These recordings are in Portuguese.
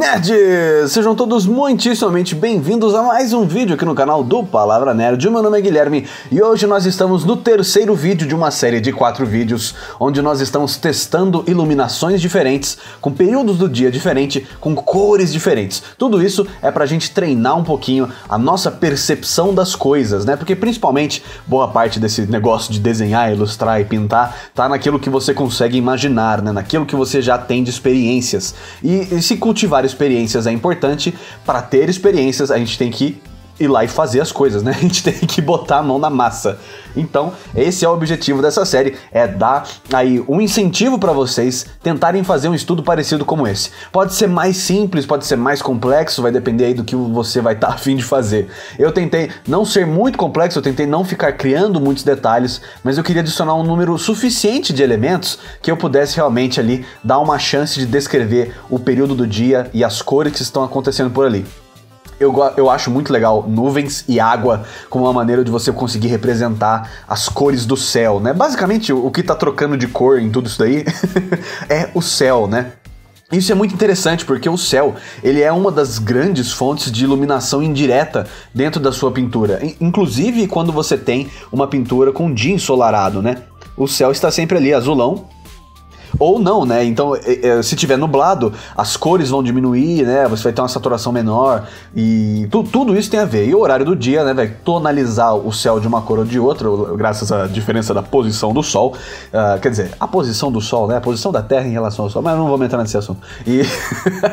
Nerds! Sejam todos muitíssimamente bem-vindos a mais um vídeo aqui no canal do Palavra Nerd. Meu nome é Guilherme e hoje nós estamos no terceiro vídeo de uma série de quatro vídeos, onde nós estamos testando iluminações diferentes, com períodos do dia diferente, com cores diferentes. Tudo isso é pra gente treinar um pouquinho a nossa percepção das coisas, né? Porque principalmente boa parte desse negócio de desenhar, ilustrar e pintar tá naquilo que você consegue imaginar, né? Naquilo que você já tem de experiências. E, e se cultivar experiências é importante. Para ter experiências, a gente tem que ir lá e fazer as coisas, né? A gente tem que botar a mão na massa. Então, esse é o objetivo dessa série, é dar aí um incentivo para vocês tentarem fazer um estudo parecido como esse. Pode ser mais simples, pode ser mais complexo, vai depender aí do que você vai estar tá afim de fazer. Eu tentei não ser muito complexo, eu tentei não ficar criando muitos detalhes, mas eu queria adicionar um número suficiente de elementos que eu pudesse realmente ali dar uma chance de descrever o período do dia e as cores que estão acontecendo por ali eu, eu acho muito legal nuvens e água como uma maneira de você conseguir representar as cores do céu, né? Basicamente, o que tá trocando de cor em tudo isso daí é o céu, né? Isso é muito interessante porque o céu ele é uma das grandes fontes de iluminação indireta dentro da sua pintura. Inclusive quando você tem uma pintura com dia ensolarado, né? O céu está sempre ali azulão ou não, né? Então, é, é, se tiver nublado, as cores vão diminuir, né? Você vai ter uma saturação menor e tu, tudo isso tem a ver. E o horário do dia, né? Vai tonalizar o céu de uma cor ou de outra, graças à diferença da posição do Sol. Uh, quer dizer, a posição do Sol, né? A posição da Terra em relação ao Sol, mas não vamos entrar nesse assunto. E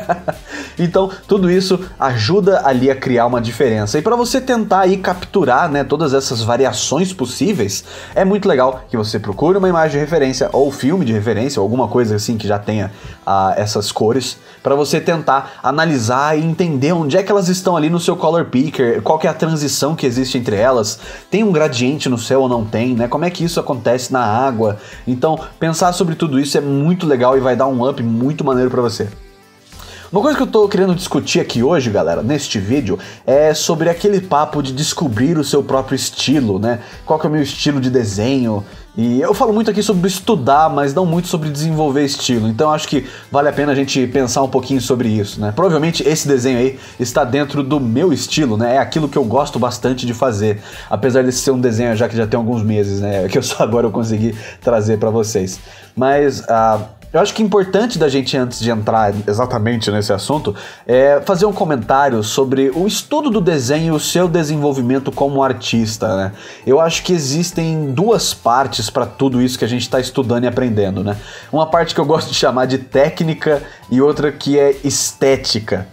então, tudo isso ajuda ali a criar uma diferença. E para você tentar aí capturar, né, todas essas variações possíveis, é muito legal que você procure uma imagem de referência ou filme de referência, ou alguma coisa assim que já tenha uh, essas cores, para você tentar analisar e entender onde é que elas estão ali no seu color picker, qual que é a transição que existe entre elas, tem um gradiente no céu ou não tem, né? Como é que isso acontece na água? Então, pensar sobre tudo isso é muito legal e vai dar um up muito maneiro para você. Uma coisa que eu tô querendo discutir aqui hoje, galera, neste vídeo, é sobre aquele papo de descobrir o seu próprio estilo, né? Qual que é o meu estilo de desenho? E eu falo muito aqui sobre estudar, mas não muito sobre desenvolver estilo. Então acho que vale a pena a gente pensar um pouquinho sobre isso, né? Provavelmente esse desenho aí está dentro do meu estilo, né? É aquilo que eu gosto bastante de fazer, apesar de ser um desenho já que já tem alguns meses, né? Que eu só agora eu consegui trazer para vocês. Mas uh, eu acho que é importante da gente, antes de entrar exatamente nesse assunto, é fazer um comentário sobre o estudo do desenho e o seu desenvolvimento como artista, né? Eu acho que existem duas partes para tudo isso que a gente está estudando e aprendendo, né? Uma parte que eu gosto de chamar de técnica e outra que é estética.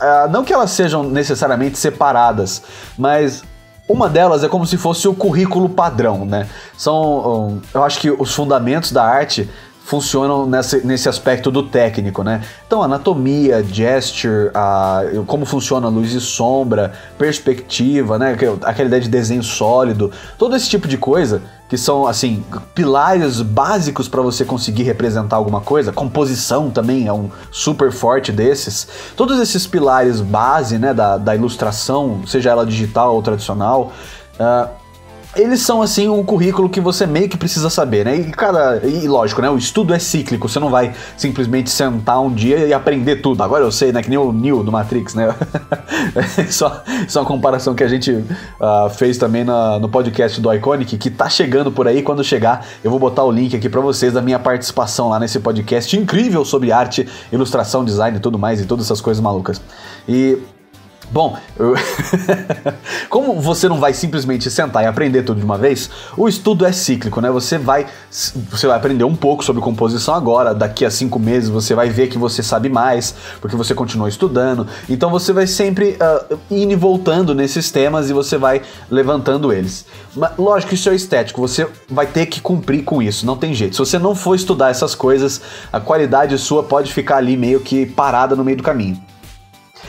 Uh, não que elas sejam necessariamente separadas, mas uma delas é como se fosse o currículo padrão, né? São, um, eu acho que os fundamentos da arte funcionam nesse, nesse aspecto do técnico, né? Então, anatomia, gesture, a, como funciona luz e sombra, perspectiva, né? Aquela ideia de desenho sólido, todo esse tipo de coisa que são assim pilares básicos para você conseguir representar alguma coisa. Composição também é um super forte desses. Todos esses pilares base, né, da, da ilustração, seja ela digital ou tradicional. Uh, eles são assim um currículo que você meio que precisa saber, né? E cada. E lógico, né? O estudo é cíclico, você não vai simplesmente sentar um dia e aprender tudo. Agora eu sei, né? Que nem o Neo do Matrix, né? só, só uma comparação que a gente uh, fez também na, no podcast do Iconic, que tá chegando por aí. Quando chegar, eu vou botar o link aqui para vocês da minha participação lá nesse podcast incrível sobre arte, ilustração, design e tudo mais, e todas essas coisas malucas. E Bom, eu... como você não vai simplesmente sentar e aprender tudo de uma vez, o estudo é cíclico, né? Você vai, você vai aprender um pouco sobre composição agora, daqui a cinco meses você vai ver que você sabe mais, porque você continuou estudando. Então você vai sempre uh, indo e voltando nesses temas e você vai levantando eles. Mas, lógico, isso é estético, você vai ter que cumprir com isso, não tem jeito. Se você não for estudar essas coisas, a qualidade sua pode ficar ali meio que parada no meio do caminho.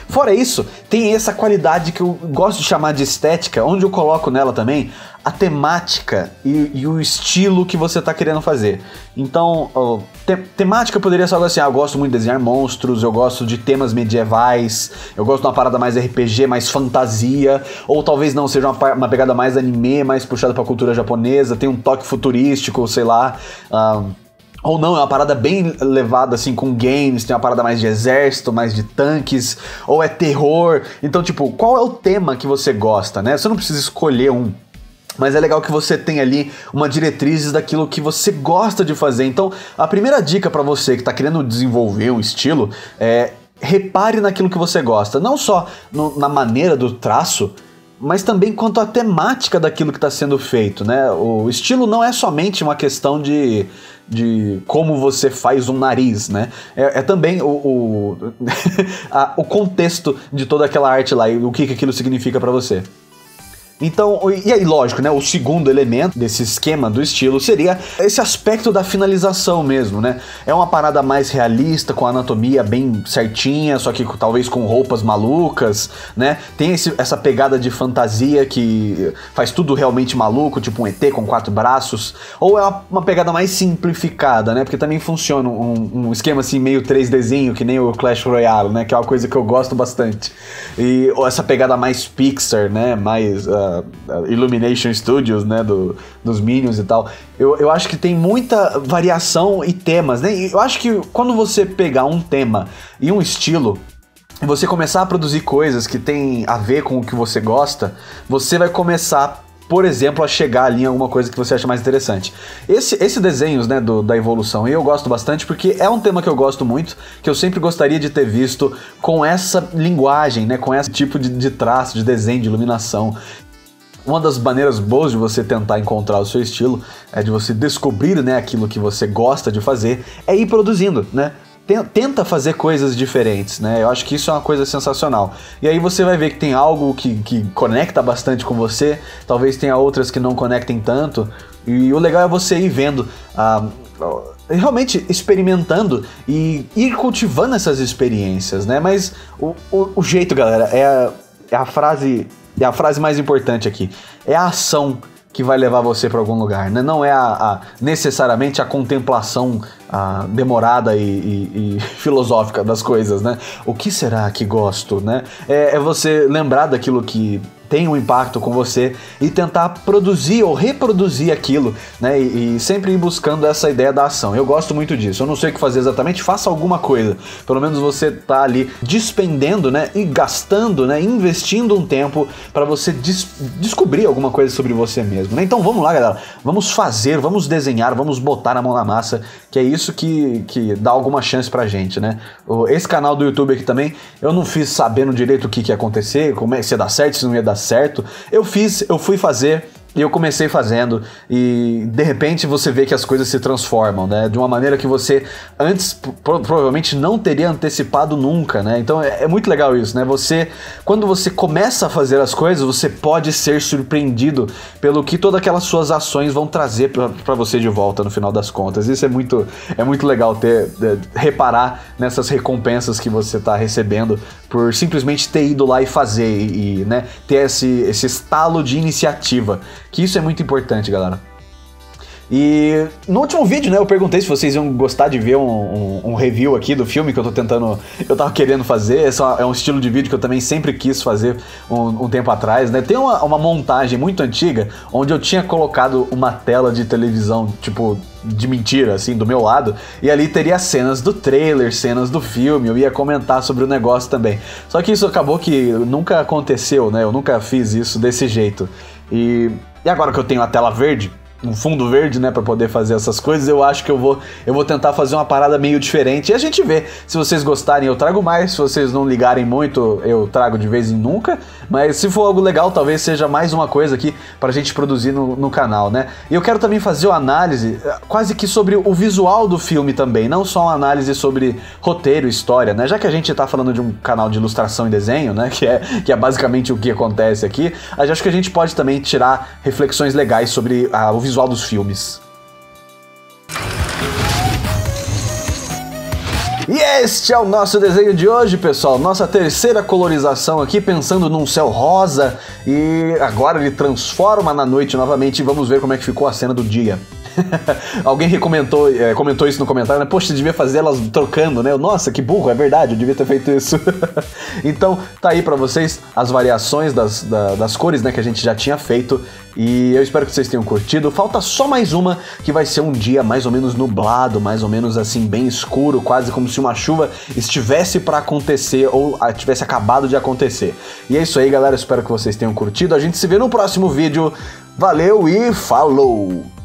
Fora isso, tem essa qualidade que eu gosto de chamar de estética, onde eu coloco nela também a temática e, e o estilo que você está querendo fazer. Então, te, temática poderia ser algo assim: ah, eu gosto muito de desenhar monstros, eu gosto de temas medievais, eu gosto de uma parada mais RPG, mais fantasia, ou talvez não seja uma, uma pegada mais anime, mais puxada para a cultura japonesa, tem um toque futurístico, sei lá. Uh, ou não, é uma parada bem levada assim com games, tem uma parada mais de exército, mais de tanques, ou é terror. Então, tipo, qual é o tema que você gosta, né? Você não precisa escolher um. Mas é legal que você tenha ali uma diretriz daquilo que você gosta de fazer. Então, a primeira dica para você que tá querendo desenvolver um estilo é repare naquilo que você gosta, não só no, na maneira do traço, mas também quanto à temática daquilo que está sendo feito, né? O estilo não é somente uma questão de, de como você faz um nariz, né? É, é também o, o, a, o contexto de toda aquela arte lá e o que, que aquilo significa para você. Então, e aí, lógico, né? O segundo elemento desse esquema do estilo seria esse aspecto da finalização mesmo, né? É uma parada mais realista, com a anatomia bem certinha, só que talvez com roupas malucas, né? Tem esse, essa pegada de fantasia que faz tudo realmente maluco, tipo um ET com quatro braços, ou é uma, uma pegada mais simplificada, né? Porque também funciona um, um esquema assim meio 3Dzinho, que nem o Clash Royale, né? Que é uma coisa que eu gosto bastante. E essa pegada mais Pixar, né? Mais. Uh, Illumination Studios, né, do, dos Minions e tal. Eu, eu acho que tem muita variação e temas, né? Eu acho que quando você pegar um tema e um estilo e você começar a produzir coisas que tem a ver com o que você gosta, você vai começar por exemplo, a chegar ali em alguma coisa que você acha mais interessante. Esse, esse desenhos, né, do, da evolução, eu gosto bastante porque é um tema que eu gosto muito, que eu sempre gostaria de ter visto com essa linguagem, né, com esse tipo de, de traço, de desenho, de iluminação. Uma das maneiras boas de você tentar encontrar o seu estilo é de você descobrir né, aquilo que você gosta de fazer, é ir produzindo, né? Tenta fazer coisas diferentes, né? Eu acho que isso é uma coisa sensacional. E aí você vai ver que tem algo que, que conecta bastante com você, talvez tenha outras que não conectem tanto. E o legal é você ir vendo, ah, realmente experimentando e ir cultivando essas experiências, né? Mas o, o, o jeito, galera, é a, é a frase e a frase mais importante aqui é a ação que vai levar você para algum lugar, né? Não é a, a necessariamente a contemplação a, demorada e, e, e, filosófica das coisas, né? O que será que gosto, né? É, é você lembrar daquilo que tem um impacto com você e tentar produzir ou reproduzir aquilo, né? E, e, sempre ir buscando essa ideia da ação. Eu gosto muito disso. Eu não sei o que fazer exatamente, faça alguma coisa. Pelo menos você tá ali despendendo, né? E gastando, né? Investindo um tempo para você des descobrir alguma coisa sobre você mesmo, né? Então vamos lá, galera. Vamos fazer, vamos desenhar, vamos botar a mão na massa, que é isso que, que dá alguma chance pra gente, né? Esse canal do YouTube aqui também, eu não fiz sabendo direito o que, que ia acontecer, como é que ia dar certo, se não ia dar certo. Eu fiz, eu fui fazer e eu comecei fazendo e de repente você vê que as coisas se transformam, né? De uma maneira que você antes pro provavelmente não teria antecipado nunca, né? Então é, é, muito legal isso, né? Você quando você começa a fazer as coisas, você pode ser surpreendido pelo que todas aquelas suas ações vão trazer para você de volta no final das contas. Isso é muito é muito legal ter é, reparar nessas recompensas que você está recebendo por simplesmente ter ido lá e fazer e, né, ter esse esse estalo de iniciativa. Que isso é muito importante, galera. E no último vídeo, né, eu perguntei se vocês iam gostar de ver um, um, um, review aqui do filme que eu tô tentando, eu tava querendo fazer. Esse é um estilo de vídeo que eu também sempre quis fazer um, um tempo atrás, né? Tem uma, uma, montagem muito antiga onde eu tinha colocado uma tela de televisão, tipo, de mentira, assim, do meu lado, e ali teria cenas do trailer, cenas do filme, eu ia comentar sobre o negócio também. Só que isso acabou que nunca aconteceu, né? Eu nunca fiz isso desse jeito. E, e agora que eu tenho a tela verde, um fundo verde, né, para poder fazer essas coisas, eu acho que eu vou eu vou tentar fazer uma parada meio diferente. E a gente vê, se vocês gostarem, eu trago mais, se vocês não ligarem muito, eu trago de vez em nunca, mas se for algo legal, talvez seja mais uma coisa aqui pra gente produzir no, no canal, né? E eu quero também fazer uma análise eh, quase que sobre o visual do filme também, não só uma análise sobre roteiro, história, né? Já que a gente tá falando de um canal de ilustração e desenho, né, que é que é basicamente o que acontece aqui, acho que a gente pode também tirar reflexões legais sobre a, o visual dos filmes. E este é o nosso desenho de hoje, pessoal. Nossa terceira colorização aqui, pensando num céu rosa. E agora ele transforma na noite novamente. Vamos ver como é que ficou a cena do dia. Alguém recomendou, é, comentou isso no comentário, né? Poxa, devia fazer elas trocando, né? Nossa, que burro, é verdade, eu devia ter feito isso. então, tá aí para vocês as variações das, da, das cores, né, que a gente já tinha feito. E eu espero que vocês tenham curtido. Falta só mais uma, que vai ser um dia mais ou menos nublado, mais ou menos assim, bem escuro, quase como se uma chuva estivesse para acontecer ou tivesse acabado de acontecer. E é isso aí, galera. Espero que vocês tenham curtido. A gente se vê no próximo vídeo. Valeu e falou!